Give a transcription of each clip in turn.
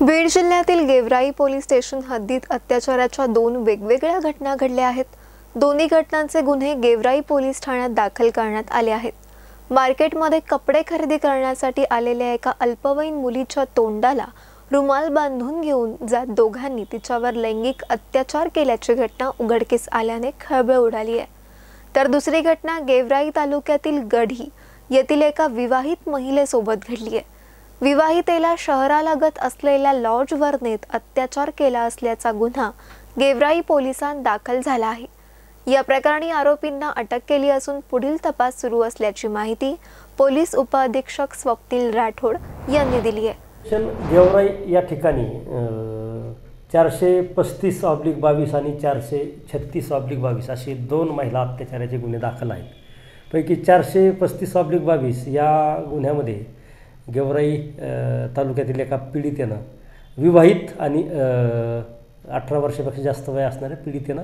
बीड जिल्ह्यातील Georai police station हद्दीत अत्याचाराच्या दोन वेगवेगळ्या घटना घडल्या आहेत. दोन्ही घटनांचे गुन्हे गेवराई पोलीस ठाण्यात दाखल करण्यात आले आहेत. मार्केटमध्ये कपडे खरेदी करण्यासाठी आलेल्या एका अल्पवयीन मुलीच्या तोंडाला रुमाल बांधून घेऊन जात दोघांनी तिच्यावर लैंगिक अत्याचार केल्याची घटना उघडकीस आल्याने खळबळ उडाली आहे. तर दुसरी घटना गेवराई तालुक्यातील गढी येथील एका विवाहित महिलेसोबत घडली आहे. विवाहितेला शहरालगत असलेल्या लॉज वर्णेत अत्याचार केला असल्याचा गुन्हा गेवराई पोलिसांत दाखल झाला आहे. या प्रकरणी आरोपींना अटक केली असून पुढील तपास सुरू असल्याची माहिती पोलीस उपअधीक्षक स्वप्नील राठोड यांनी दिली आहे. गेवराई या ठिकाणी चारशे पस्तीस ऑब्लिक बावीस आणि चारशे छत्तीस ऑब्लिक बावीस असे दोन महिला अत्याचाराचे गुन्हे दाखल आहेत. पैकी चारशे पस्तीस ऑब्लिक बावीस या गुन्ह्यामध्ये गेवराई तालुक्यातील एका पीडितेनं विवाहित आणि अठरा वर्षापेक्षा जास्त वय असणाऱ्या पीडितेनं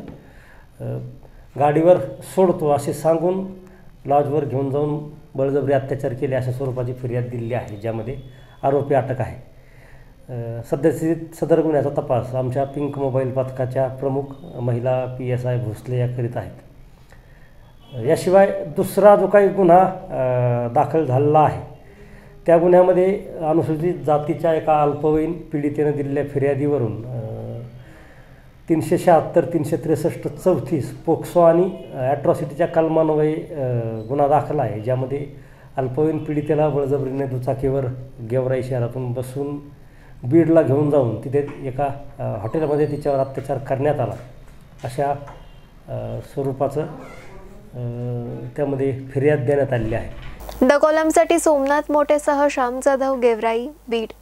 गाडीवर सोडतो असे सांगून लॉजवर घेऊन जाऊन बळजबरी अत्याचार केले अशा स्वरूपाची फिर्याद दिलेली आहे ज्यामध्ये आरोपी अटक आहे. अ, सद्यस्थितीत सदर गुन्ह्याचा तपास आमच्या पिंक मोबाईल पथकाच्या प्रमुख महिला पी एस आय भोसले या करीत आहेत. याशिवाय दुसरा जो काही गुन्हा दाखल झालेला आहे त्या गुन्ह्यामध्ये अनुसूचित जातीच्या एका अल्पवयीन पीडितेनं दिलेल्या फिर्यादीवरून तीनशे शहात्तर तीनशे त्रेसष्ट चौतीस पोक्सो आणि ॲट्रॉसिटीच्या कलमान्वये गुन्हा दाखल आहे ज्यामध्ये अल्पवयीन पीडितेला बळजबरीने दुचाकीवर गेवराई शहरातून बसून बीडला घेऊन जाऊन तिथे एका हॉटेलमध्ये तिच्यावर अत्याचार करण्यात आला अशा स्वरूपाचं त्यामध्ये फिर्याद देण्यात आलेली आहे. द कॉलमसाठी सोमनाथ मोठेसह श्याम जाधव गेवराई बीड.